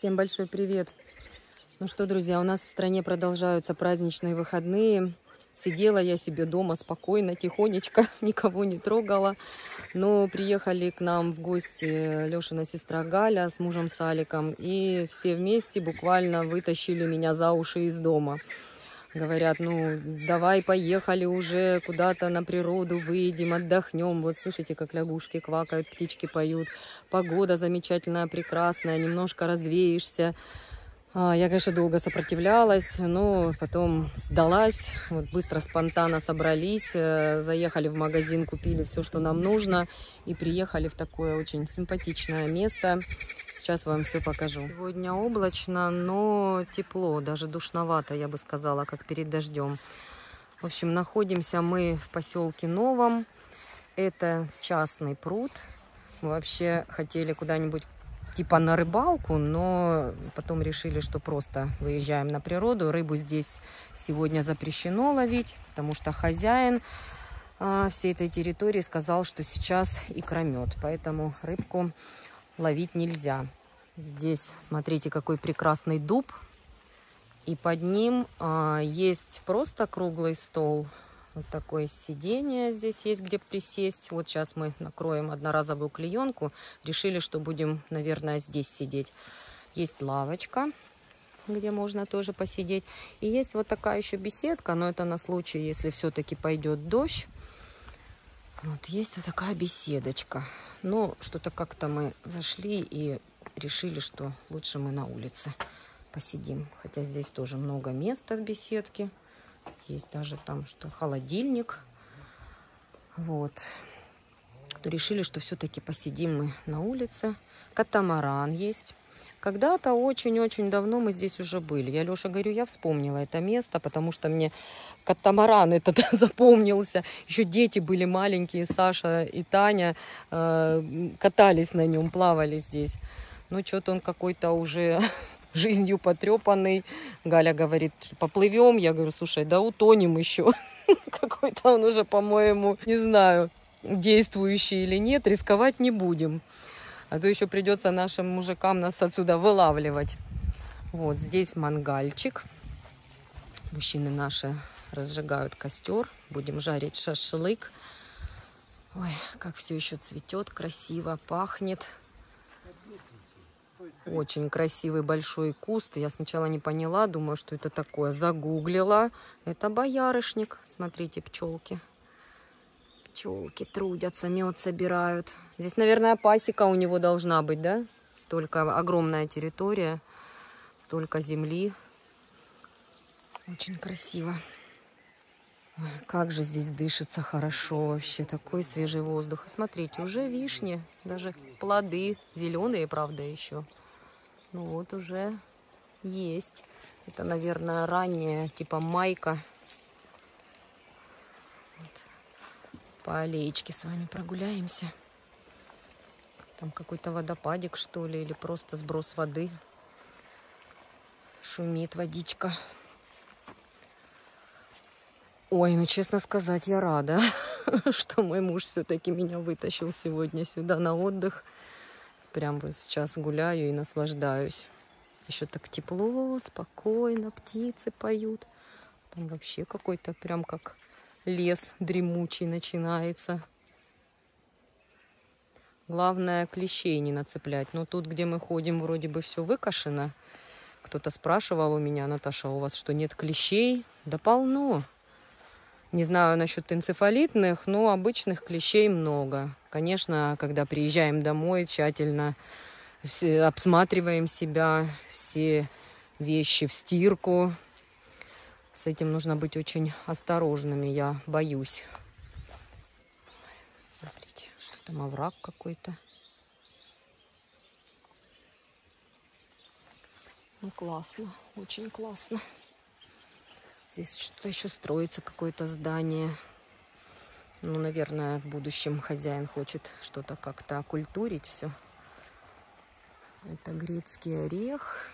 Всем большой привет! Ну что, друзья, у нас в стране продолжаются праздничные выходные. Сидела я себе дома спокойно, тихонечко, никого не трогала. Но приехали к нам в гости Лешина сестра Галя с мужем Саликом. И все вместе буквально вытащили меня за уши из дома. Говорят, ну давай поехали уже куда-то на природу, выйдем, отдохнем. Вот слышите, как лягушки квакают, птички поют. Погода замечательная, прекрасная, немножко развеешься. А, я, конечно, долго сопротивлялась, но потом сдалась. Вот быстро, спонтанно собрались, э, заехали в магазин, купили все, что нам нужно, и приехали в такое очень симпатичное место. Сейчас вам все покажу. Сегодня облачно, но тепло, даже душновато, я бы сказала, как перед дождем. В общем, находимся мы в поселке Новом. Это частный пруд. Мы вообще хотели куда-нибудь типа на рыбалку, но потом решили, что просто выезжаем на природу. Рыбу здесь сегодня запрещено ловить, потому что хозяин а, всей этой территории сказал, что сейчас икромет, поэтому рыбку ловить нельзя. Здесь, смотрите, какой прекрасный дуб. И под ним а, есть просто круглый стол вот такое сиденье здесь есть, где присесть. Вот сейчас мы накроем одноразовую клеенку. Решили, что будем, наверное, здесь сидеть. Есть лавочка, где можно тоже посидеть. И есть вот такая еще беседка, но это на случай, если все-таки пойдет дождь. Вот есть вот такая беседочка. Но что-то как-то мы зашли и решили, что лучше мы на улице посидим. Хотя здесь тоже много места в беседке. Есть даже там что холодильник. Вот. То решили, что все-таки посидим мы на улице. Катамаран есть. Когда-то очень-очень давно мы здесь уже были. Я, Леша, говорю, я вспомнила это место, потому что мне катамаран этот запомнился. Еще дети были маленькие, Саша и Таня э, катались на нем, плавали здесь. Ну, что-то он какой-то уже жизнью потрепанный. Галя говорит, поплывем. Я говорю, слушай, да утонем еще. Какой-то он уже, по-моему, не знаю, действующий или нет, рисковать не будем. А то еще придется нашим мужикам нас отсюда вылавливать. Вот здесь мангальчик. Мужчины наши разжигают костер. Будем жарить шашлык. Ой, как все еще цветет, красиво пахнет. Очень красивый большой куст. Я сначала не поняла, думаю, что это такое. Загуглила. Это боярышник. Смотрите, пчелки. Пчелки трудятся, мед собирают. Здесь, наверное, пасека у него должна быть, да? Столько огромная территория, столько земли. Очень красиво. Как же здесь дышится хорошо вообще. Такой свежий воздух. Смотрите, уже вишни, даже плоды зеленые, правда, еще. Ну вот уже есть. Это, наверное, ранняя, типа майка. Вот. По аллеечке с вами прогуляемся. Там какой-то водопадик, что ли, или просто сброс воды. Шумит водичка. Ой, ну честно сказать, я рада, что мой муж все-таки меня вытащил сегодня сюда на отдых. Прям вот сейчас гуляю и наслаждаюсь. Еще так тепло, спокойно, птицы поют. Там вообще какой-то прям как лес дремучий начинается. Главное, клещей не нацеплять. Но тут, где мы ходим, вроде бы все выкошено. Кто-то спрашивал у меня, Наташа, у вас что, нет клещей? Да полно. Не знаю насчет энцефалитных, но обычных клещей много. Конечно, когда приезжаем домой, тщательно обсматриваем себя, все вещи в стирку. С этим нужно быть очень осторожными, я боюсь. Смотрите, что там овраг какой-то. Ну, классно, очень классно. Здесь что-то еще строится, какое-то здание. Ну, наверное, в будущем хозяин хочет что-то как-то окультурить все. Это грецкий орех.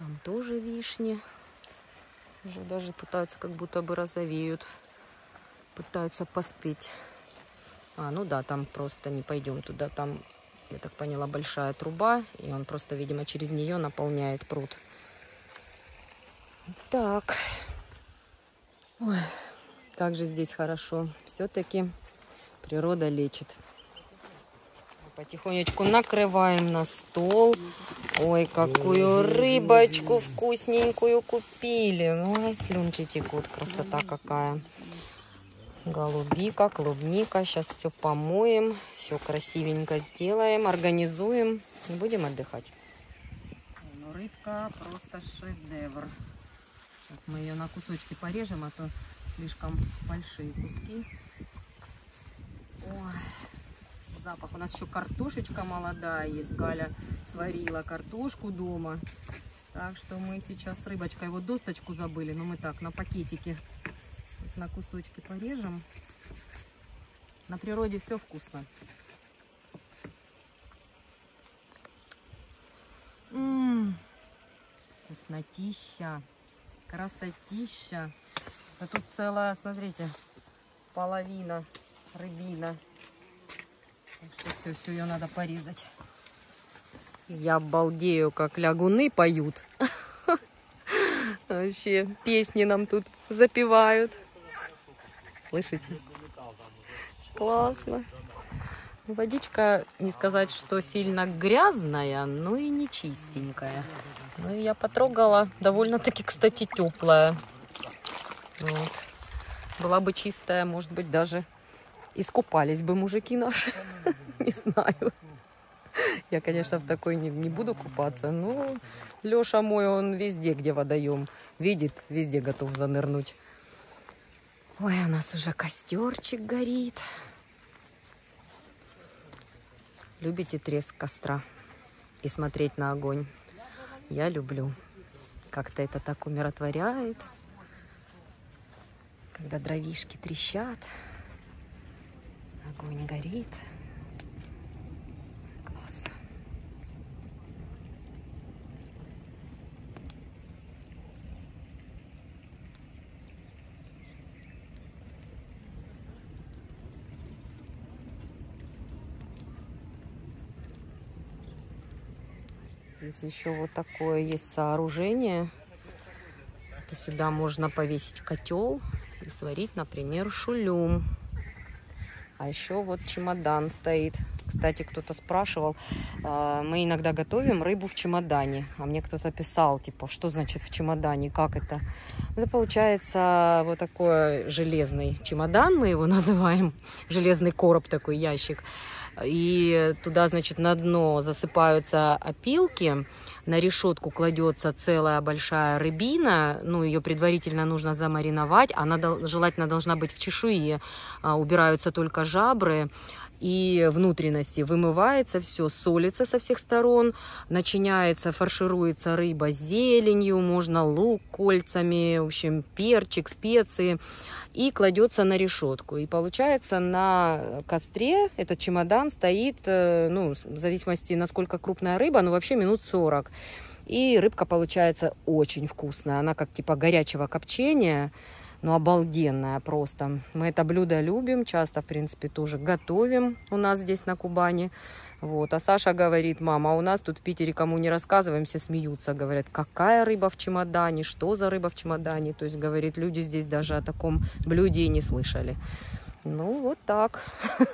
Там тоже вишни. Уже даже пытаются, как будто бы розовеют. Пытаются поспеть. А, ну да, там просто не пойдем туда. Там я так поняла, большая труба, и он просто, видимо, через нее наполняет пруд. Так. Ой, как же здесь хорошо. Все-таки природа лечит. Потихонечку накрываем на стол. Ой, какую рыбочку вкусненькую купили. Ой, слюнчи текут. Красота какая. Голубика, клубника. Сейчас все помоем. Все красивенько сделаем. Организуем. И будем отдыхать. Ну, рыбка просто шедевр. Сейчас мы ее на кусочки порежем, а то слишком большие куски. Ой запах. У нас еще картошечка молодая есть. Галя сварила картошку дома. Так что мы сейчас с рыбочкой вот досточку забыли. Но мы так на пакетике на кусочки порежем. На природе все вкусно. М -м -м, вкуснотища, красотища. А тут целая, смотрите, половина рыбина. Так что все, все ее надо порезать. Я обалдею, как лягуны поют. Вообще песни нам тут запевают. Слышите? Классно. Водичка, не сказать, что сильно грязная, но и не чистенькая. Ну, я потрогала, довольно-таки, кстати, теплая. Вот. Была бы чистая, может быть, даже искупались бы мужики наши. Не знаю. Я, конечно, в такой не, не буду купаться, но Леша мой, он везде, где водоем, видит, везде готов занырнуть. Ой, у нас уже костерчик горит. Любите треск костра и смотреть на огонь? Я люблю. Как-то это так умиротворяет, когда дровишки трещат. Огонь горит. Здесь еще вот такое есть сооружение. Это сюда можно повесить котел и сварить, например, шулюм. А еще вот чемодан стоит. Кстати, кто-то спрашивал, а, мы иногда готовим рыбу в чемодане. А мне кто-то писал, типа, что значит в чемодане, как это? Это получается вот такой железный чемодан, мы его называем, железный короб такой, ящик. И туда, значит, на дно засыпаются опилки, на решетку кладется целая большая рыбина, ну, ее предварительно нужно замариновать, она желательно должна быть в чешуе, а, убираются только жабры, и внутренности. Вымывается все, солится со всех сторон, начиняется, фаршируется рыба зеленью, можно лук кольцами, в общем, перчик, специи, и кладется на решетку. И получается на костре этот чемодан стоит, э, ну, в зависимости, насколько крупная рыба, ну, вообще минут 40. И рыбка получается очень вкусная. Она как типа горячего копчения ну, обалденная просто. Мы это блюдо любим, часто, в принципе, тоже готовим у нас здесь на Кубани. Вот. А Саша говорит, мама, а у нас тут в Питере кому не рассказываем, все смеются. Говорят, какая рыба в чемодане, что за рыба в чемодане. То есть, говорит, люди здесь даже о таком блюде и не слышали. Ну, вот так.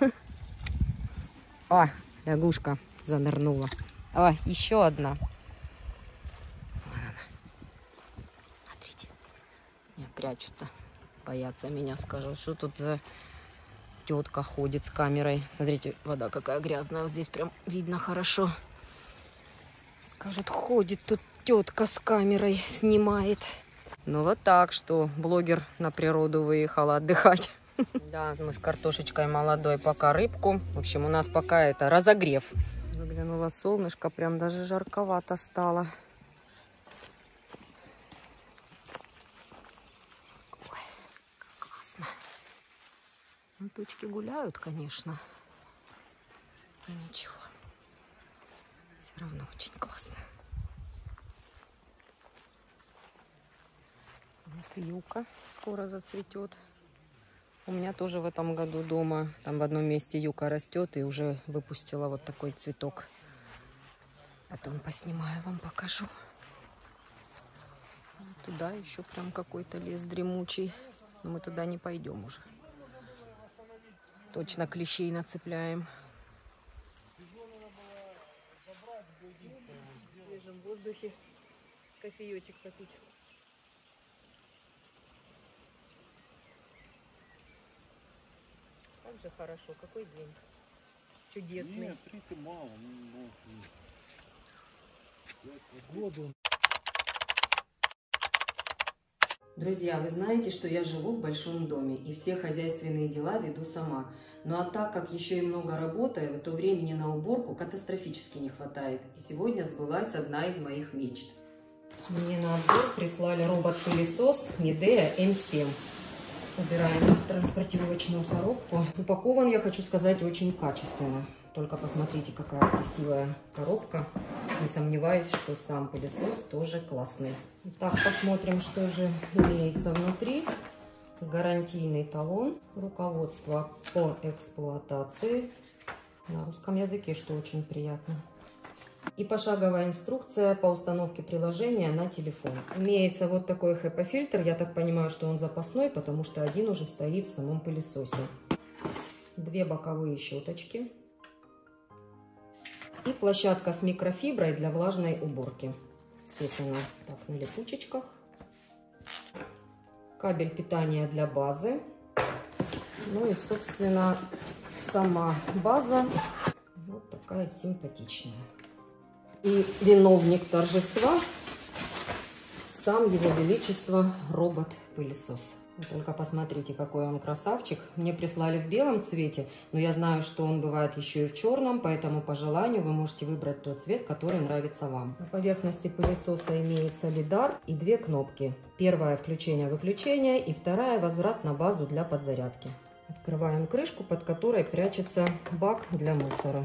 А, лягушка занырнула. А, еще одна. Прячутся. Боятся меня, скажут, что тут за тетка ходит с камерой. Смотрите, вода какая грязная. Вот здесь прям видно хорошо. Скажут, ходит тут тетка с камерой, снимает. Ну вот так, что блогер на природу выехала отдыхать. Да, мы с картошечкой молодой пока рыбку. В общем, у нас пока это разогрев. Заглянула солнышко, прям даже жарковато стало. Ну, тучки гуляют, конечно. Но ничего. Все равно очень классно. Вот юка скоро зацветет. У меня тоже в этом году дома, там в одном месте юка растет и уже выпустила вот такой цветок. Потом поснимаю, вам покажу. Туда еще прям какой-то лес дремучий. Но мы туда не пойдем уже. Точно клещей нацепляем. В свежем воздухе кофеечек попить. Как же хорошо, какой день. Чудесный. Нет, три ты мало. Ну, ну, году. Друзья, вы знаете, что я живу в большом доме и все хозяйственные дела веду сама. Ну а так как еще и много работаю, то времени на уборку катастрофически не хватает. И сегодня сбылась одна из моих мечт. Мне на обзор прислали робот-пылесос Midea M7. Убираем транспортировочную коробку. Упакован, я хочу сказать, очень качественно. Только посмотрите, какая красивая коробка. Не сомневаюсь, что сам пылесос тоже классный. Итак, посмотрим, что же имеется внутри. Гарантийный талон, руководство по эксплуатации на русском языке, что очень приятно. И пошаговая инструкция по установке приложения на телефон. Имеется вот такой HEPA-фильтр. Я так понимаю, что он запасной, потому что один уже стоит в самом пылесосе. Две боковые щеточки и площадка с микрофиброй для влажной уборки. Здесь она так на липучечках. Кабель питания для базы. Ну и, собственно, сама база вот такая симпатичная. И виновник торжества сам его величество робот-пылесос. Только посмотрите, какой он красавчик. Мне прислали в белом цвете, но я знаю, что он бывает еще и в черном, поэтому по желанию вы можете выбрать тот цвет, который нравится вам. На поверхности пылесоса имеется лидар и две кнопки. Первая включение-выключение и вторая возврат на базу для подзарядки. Открываем крышку, под которой прячется бак для мусора.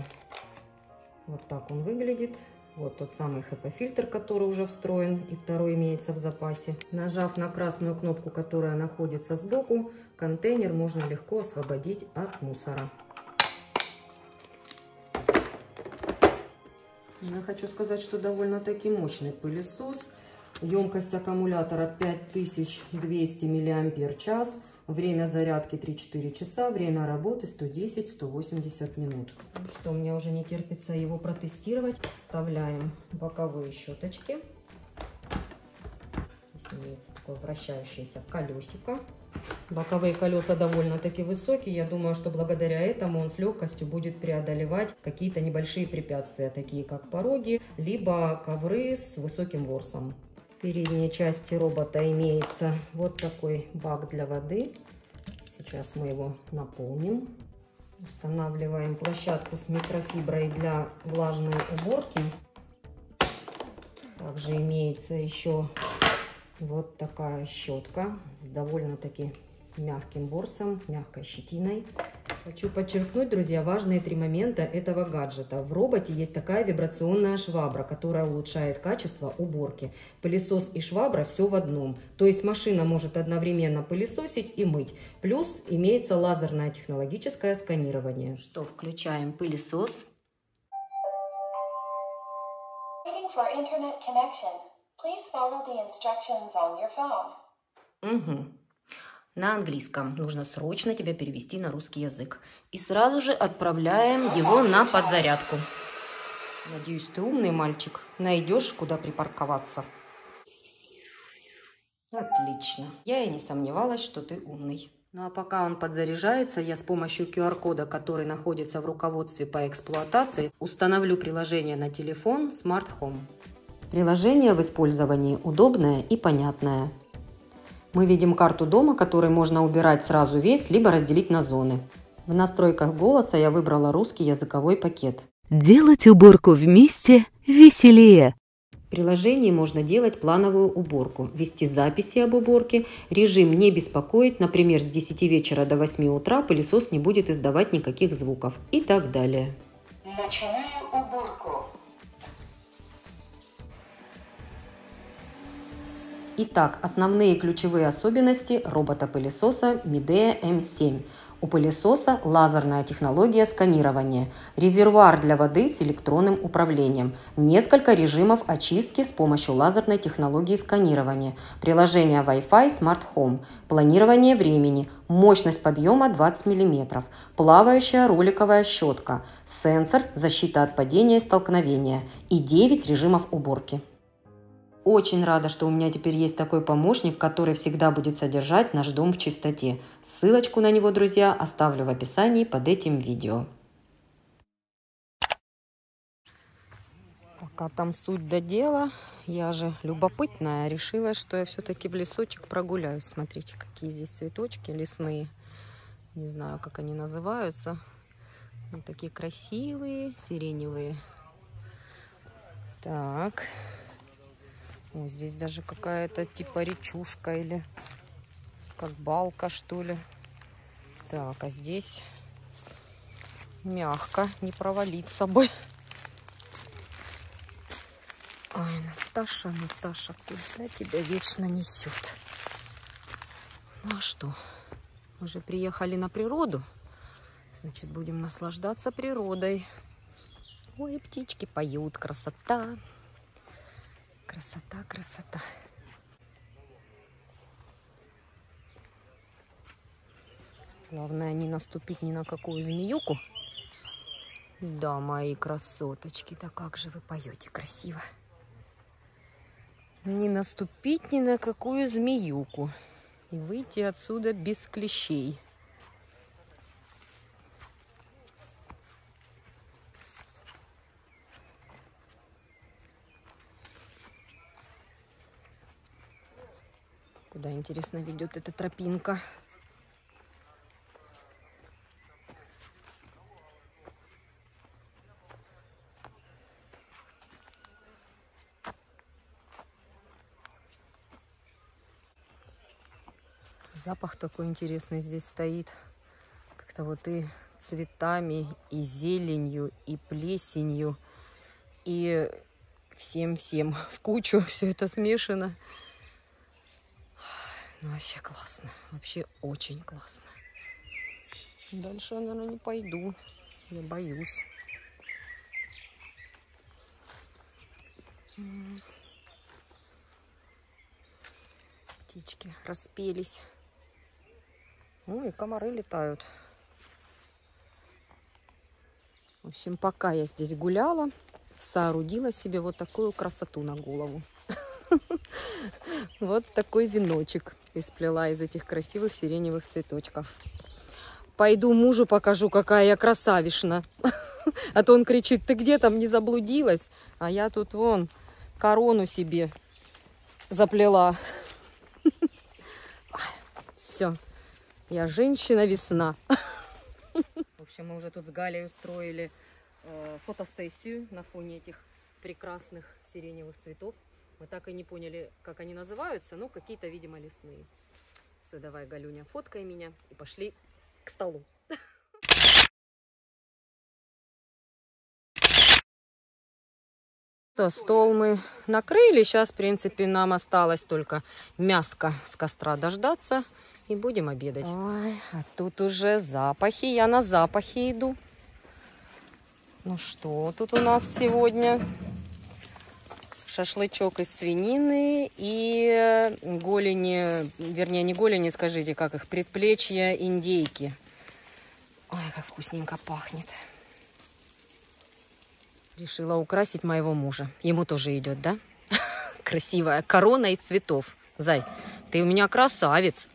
Вот так он выглядит. Вот тот самый HEPA-фильтр, который уже встроен, и второй имеется в запасе. Нажав на красную кнопку, которая находится сбоку, контейнер можно легко освободить от мусора. Я хочу сказать, что довольно-таки мощный пылесос. Емкость аккумулятора 5200 мАч. Время зарядки 3-4 часа, время работы 110-180 минут. Ну что, мне уже не терпится его протестировать. Вставляем боковые щеточки. Здесь имеется такое вращающееся колесико. Боковые колеса довольно-таки высокие. Я думаю, что благодаря этому он с легкостью будет преодолевать какие-то небольшие препятствия, такие как пороги, либо ковры с высоким ворсом. Передней части робота имеется вот такой бак для воды. Сейчас мы его наполним. Устанавливаем площадку с микрофиброй для влажной уборки. Также имеется еще вот такая щетка с довольно-таки мягким борсом, мягкой щетиной. Хочу подчеркнуть, друзья, важные три момента этого гаджета. В роботе есть такая вибрационная швабра, которая улучшает качество уборки. Пылесос и швабра все в одном. То есть машина может одновременно пылесосить и мыть. Плюс имеется лазерное технологическое сканирование. Что, включаем пылесос. Угу на английском. Нужно срочно тебя перевести на русский язык. И сразу же отправляем его на подзарядку. Надеюсь, ты умный мальчик. Найдешь, куда припарковаться. Отлично. Я и не сомневалась, что ты умный. Ну а пока он подзаряжается, я с помощью QR-кода, который находится в руководстве по эксплуатации, установлю приложение на телефон Smart Home. Приложение в использовании удобное и понятное. Мы видим карту дома, который можно убирать сразу весь, либо разделить на зоны. В настройках голоса я выбрала русский языковой пакет. Делать уборку вместе веселее. В приложении можно делать плановую уборку, вести записи об уборке, режим «Не беспокоить», например, с 10 вечера до 8 утра пылесос не будет издавать никаких звуков и так далее. Начинаю уборку. Итак, основные ключевые особенности робота-пылесоса Midea M7. У пылесоса лазерная технология сканирования, резервуар для воды с электронным управлением, несколько режимов очистки с помощью лазерной технологии сканирования, приложение Wi-Fi Smart Home, планирование времени, мощность подъема 20 мм, плавающая роликовая щетка, сенсор, защита от падения и столкновения. И 9 режимов уборки. Очень рада, что у меня теперь есть такой помощник, который всегда будет содержать наш дом в чистоте. Ссылочку на него, друзья, оставлю в описании под этим видео. Пока там суть до дела, я же любопытная, решила, что я все-таки в лесочек прогуляюсь. Смотрите, какие здесь цветочки лесные. Не знаю, как они называются. Вот такие красивые, сиреневые. Так, о, здесь даже какая-то типа речушка или как балка, что ли. Так, а здесь мягко, не провалиться бы. Ой, Наташа, Наташа, куда тебя вечно несет? Ну а что? Мы же приехали на природу. Значит, будем наслаждаться природой. Ой, птички поют, красота. Красота, красота. Главное не наступить ни на какую змеюку. Да, мои красоточки, да как же вы поете красиво. Не наступить ни на какую змеюку. И выйти отсюда без клещей. Куда, интересно, ведет эта тропинка? Запах такой интересный здесь стоит. Как-то вот и цветами, и зеленью, и плесенью, и всем-всем в кучу все это смешано. Ну, вообще классно. Вообще очень классно. Дальше я, наверное, не пойду. Я боюсь. Птички распелись. И комары летают. В общем, пока я здесь гуляла, соорудила себе вот такую красоту на голову. Вот такой веночек и сплела из этих красивых сиреневых цветочков. Пойду мужу покажу, какая я красавишна. А то он кричит, ты где там не заблудилась? А я тут вон корону себе заплела. Все, я женщина-весна. В общем, мы уже тут с Галей устроили э, фотосессию на фоне этих прекрасных сиреневых цветов. Мы так и не поняли, как они называются, но какие-то, видимо, лесные. Все, давай, Галюня, фоткай меня и пошли к столу. Что, стол мы накрыли. Сейчас, в принципе, нам осталось только мяско с костра дождаться. И будем обедать. Ой, а тут уже запахи. Я на запахи иду. Ну что тут у нас сегодня? Шашлычок из свинины и голени, вернее, не голени, скажите, как их, предплечья индейки. Ой, как вкусненько пахнет. Решила украсить моего мужа. Ему тоже идет, да? Красивая корона из цветов. Зай, ты у меня красавец.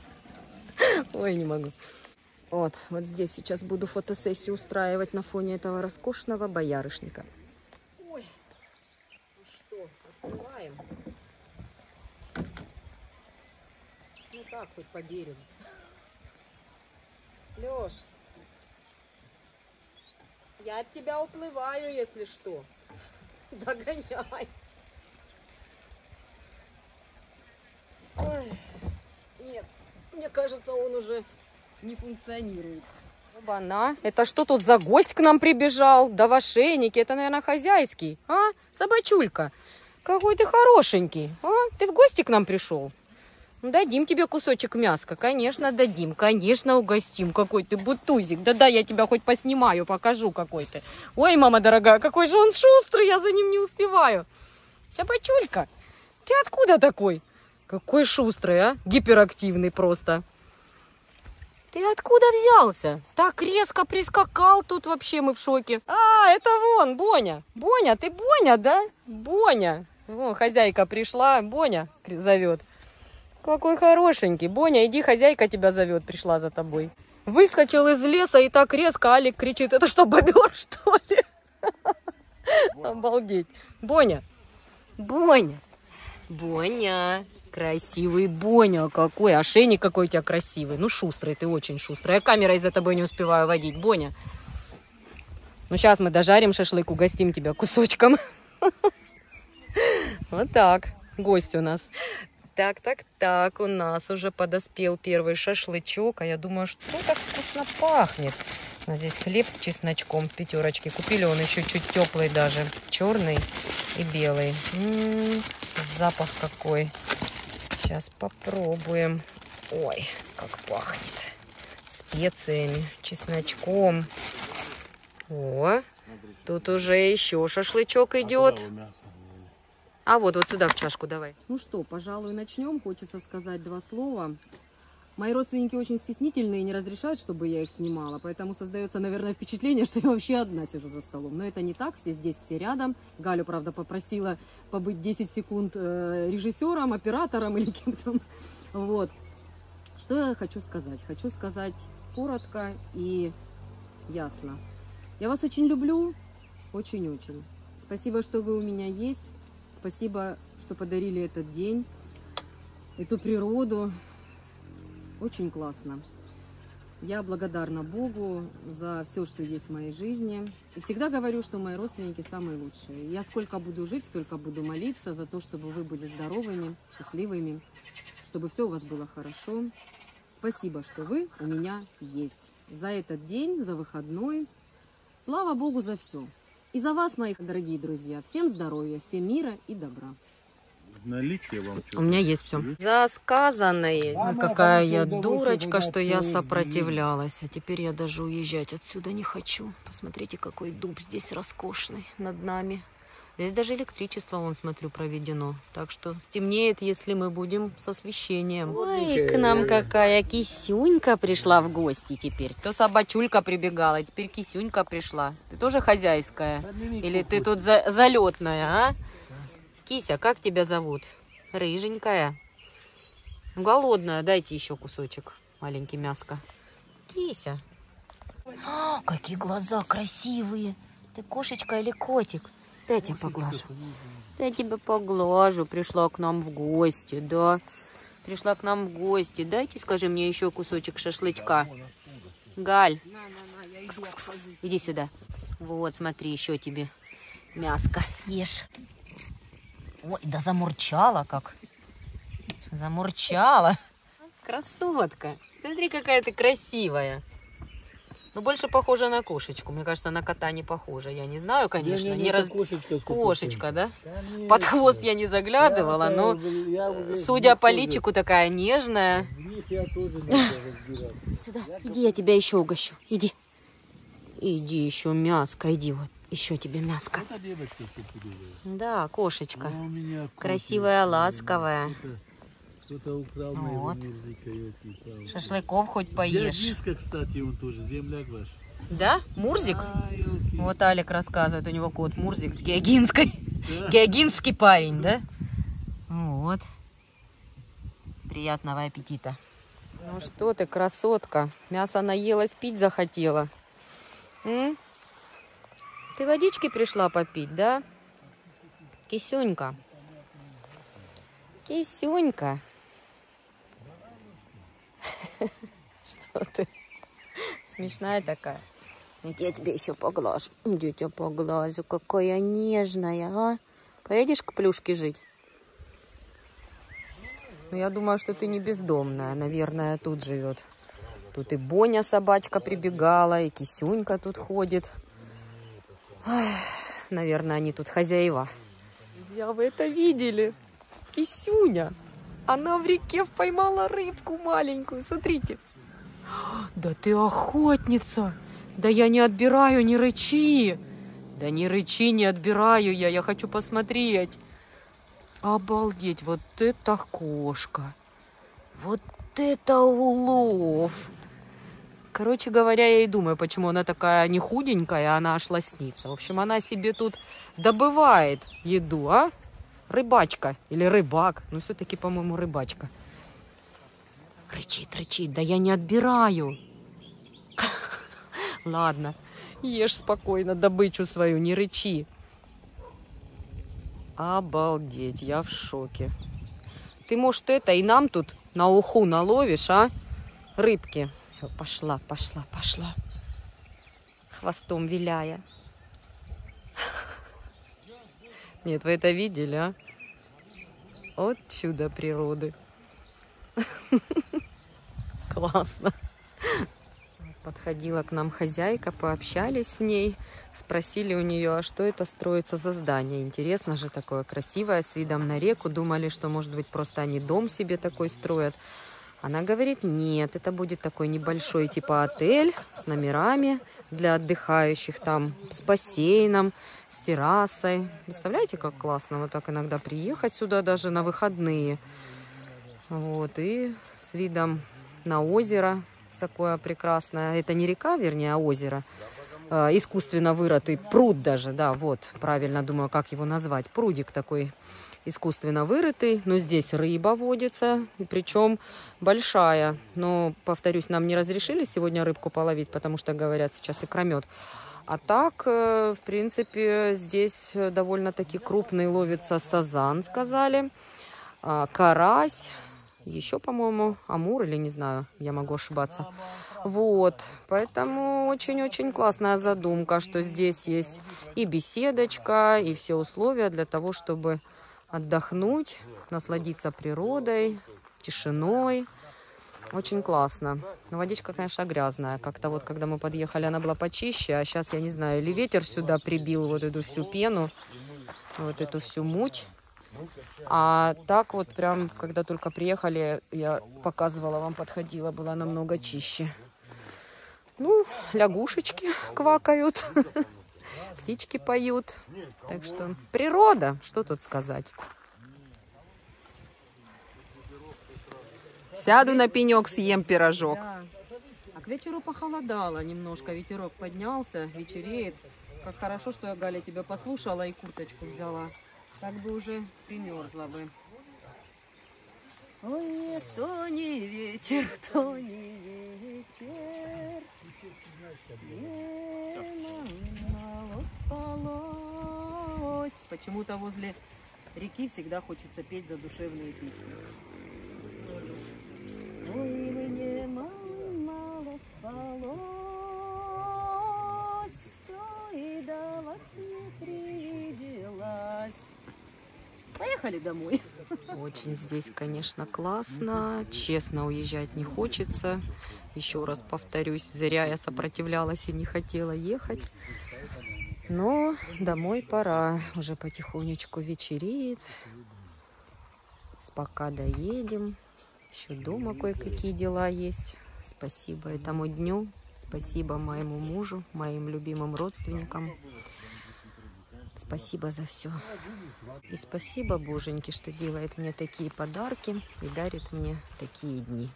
Ой, не могу. Вот, вот здесь сейчас буду фотосессию устраивать на фоне этого роскошного боярышника. Открываем. Ну так, хоть по берегу. Леш, я от тебя уплываю, если что. Догоняй. Нет, мне кажется, он уже не функционирует. Оба-на. Это что тут за гость к нам прибежал? Да в ошейнике. Это, наверное, хозяйский. А? Собачулька. Какой ты хорошенький. А? Ты в гости к нам пришел? Ну, Дадим тебе кусочек мяска. Конечно, дадим. Конечно, угостим. Какой ты бутузик. Да-да, я тебя хоть поснимаю, покажу какой ты. Ой, мама дорогая, какой же он шустрый. Я за ним не успеваю. Собачулька, ты откуда такой? Какой шустрый, а? Гиперактивный просто. Ты откуда взялся? Так резко прискакал, тут вообще мы в шоке. А, это вон, Боня. Боня, ты Боня, да? Боня. Вон, хозяйка пришла, Боня зовет. Какой хорошенький. Боня, иди, хозяйка тебя зовет, пришла за тобой. Выскочил из леса и так резко Алик кричит, это что, бобер, что ли? Обалдеть. Боня, Боня, Боня, красивый Боня какой, ошейник какой у тебя красивый. Ну, шустрый, ты очень шустрый. Я камерой за тобой не успеваю водить. Боня. Ну, сейчас мы дожарим шашлык, угостим тебя кусочком. Вот так, гость у нас. Так, так, так, у нас уже подоспел первый шашлычок, а я думаю, что так вкусно пахнет. Здесь хлеб с чесночком в пятерочке. Купили он еще чуть теплый даже, черный и белый. М-м, запах какой. Сейчас попробуем. Ой, как пахнет. Специями, чесночком. О, тут уже еще шашлычок идет. А вот, вот сюда в чашку давай. Ну что, пожалуй, начнем. Хочется сказать два слова. Мои родственники очень стеснительные и не разрешают, чтобы я их снимала, поэтому создается, наверное, впечатление, что я вообще одна сижу за столом. Но это не так, все здесь, все рядом. Галю, правда, попросила побыть 10 секунд э, режиссером, оператором или кем-то. Вот. Что я хочу сказать? Хочу сказать коротко и ясно. Я вас очень люблю, очень-очень. Спасибо, что вы у меня есть. Спасибо, что подарили этот день, эту природу. Очень классно. Я благодарна Богу за все, что есть в моей жизни. И всегда говорю, что мои родственники самые лучшие. Я сколько буду жить, столько буду молиться за то, чтобы вы были здоровыми, счастливыми, чтобы все у вас было хорошо. Спасибо, что вы у меня есть. За этот день, за выходной. Слава Богу за все. И за вас, мои дорогие друзья. Всем здоровья, всем мира и добра. Налить я вам У меня есть все. За сказанное. Ой, какая я дурочка, что я сопротивлялась. А теперь я даже уезжать отсюда не хочу. Посмотрите, какой дуб здесь роскошный над нами. Здесь даже электричество, вон, смотрю, проведено. Так что стемнеет, если мы будем с освещением. Ой, к нам какая кисюнька пришла в гости теперь. То собачулька прибегала, теперь кисюнька пришла. Ты тоже хозяйская? Или ты тут за залетная, а? Кися, как тебя зовут? Рыженькая. Голодная, дайте еще кусочек. Маленький мяско. Кися. А, какие глаза красивые. Ты кошечка или котик? Дай я тебя поглажу. Дай я тебя поглажу. Пришла к нам в гости, да? Пришла к нам в гости. Дайте, скажи мне, еще кусочек шашлычка. Галь. Кс -кс -кс. Иди сюда. Вот, смотри, еще тебе мяско. Ешь. Ой, да замурчала как. Замурчала. Красотка. Смотри, какая ты красивая. Ну, больше похожа на кошечку. Мне кажется, на кота не похожа. Я не знаю, конечно. Не, раз... Кошечка, Кошечка, да? Да нет, Под хвост я не заглядывала, я но, я э, судя по тоже- личику, такая нежная. Я не. Сюда, иди, я тебя еще угощу. Иди. Иди еще мяско, иди вот. Еще тебе мяско. Это девочка. Да, кошечка. Красивая, ласковая. Кто-то- Кто-то украл моего Вот. мурзика, ёлки-палки. Шашлыков хоть Я поешь. близко, кстати, он тоже, земляк ваш. Да? Мурзик? А. Вот Алик рассказывает, у него кот Мурзик с Геогинской. Да. Геогинский парень, да? Вот. Приятного аппетита. Ну что ты, красотка. Мясо наелась, пить захотела. М? Ты водички пришла попить, да? Кисюнька. Кисюнька. Что ты? Смешная такая. Иди, я тебе еще поглажу. Иди, я тебя поглажу. Какая нежная, а? Поедешь к плюшке жить? Ну, я думаю, что ты не бездомная. Наверное, тут живет. Тут и Боня собачка прибегала, и Кисюнька тут ходит. Ай, наверное, они тут хозяева. Друзья, вы это видели? Кисюня. Она в реке поймала рыбку маленькую. Смотрите. Да ты охотница. Да я не отбираю, не рычи. Да не рычи, не отбираю я. Я хочу посмотреть. Обалдеть, вот это кошка. Вот это улов. Короче говоря, я и думаю, почему она такая не худенькая, а она аж лоснится. В общем, она себе тут добывает еду, а? Рыбачка или рыбак. Ну, все-таки, по-моему, рыбачка. Рычит, рычит. Да я не отбираю. Ладно, ешь спокойно добычу свою, не рычи. Обалдеть, я в шоке. Ты, может, это и нам тут на уху наловишь, а? Рыбки. Все, пошла, пошла, пошла. Хвостом виляя. Нет, вы это видели, а? Вот чудо природы. Классно. Подходила к нам хозяйка, пообщались с ней, спросили у нее, а что это строится за здание. Интересно же, такое красивое, с видом на реку. Думали, что, может быть, просто они дом себе такой строят. Она говорит, нет, это будет такой небольшой типа отель с номерами для отдыхающих там, с бассейном, с террасой. Представляете, как классно вот так иногда приехать сюда даже на выходные. Вот, и с видом на озеро такое прекрасное. Это не река, вернее, а озеро. Э, искусственно вырытый пруд даже, да, вот, правильно думаю, как его назвать. Прудик такой искусственно вырытый, но здесь рыба водится, причем большая. Но, повторюсь, нам не разрешили сегодня рыбку половить, потому что, говорят, сейчас икромет. А так, э, в принципе, здесь довольно-таки крупный ловится сазан, сказали. А, карась, еще, по-моему, амур или не знаю, я могу ошибаться. Вот, поэтому очень-очень классная задумка, что здесь есть и беседочка, и все условия для того, чтобы отдохнуть, насладиться природой, тишиной. Очень классно. Но водичка, конечно, грязная. Как-то вот, когда мы подъехали, она была почище, а сейчас, я не знаю, или ветер сюда прибил вот эту всю пену, вот эту всю муть. А так вот прям, когда только приехали, я показывала вам, подходила, была намного чище. Ну, лягушечки квакают, птички поют. Так что природа, что тут сказать. Сяду на пенек, съем пирожок. Да. А к вечеру похолодало немножко, ветерок поднялся, вечереет. Как хорошо, что я, Галя, тебя послушала и курточку взяла. Так бы уже примерзла бы. Ой, то не вечер, то не вечер. Спалось. Почему-то возле реки всегда хочется петь задушевные песни. Ой, мне мало спалось, ой, да вас не привиделась. Поехали домой. Очень здесь, конечно, классно. Честно, уезжать не хочется. Еще раз повторюсь, зря я сопротивлялась и не хотела ехать. Но домой пора. Уже потихонечку вечереет. Пока доедем. Еще дома кое-какие дела есть. Спасибо этому дню. Спасибо моему мужу, моим любимым родственникам. Спасибо за все. И спасибо Боженьке, что делает мне такие подарки и дарит мне такие дни.